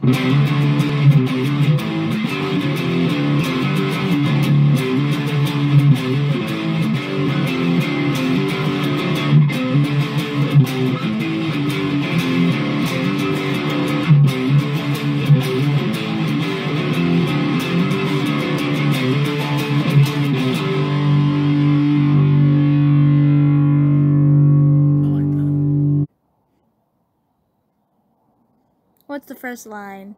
Mm-hmm. What's the first line?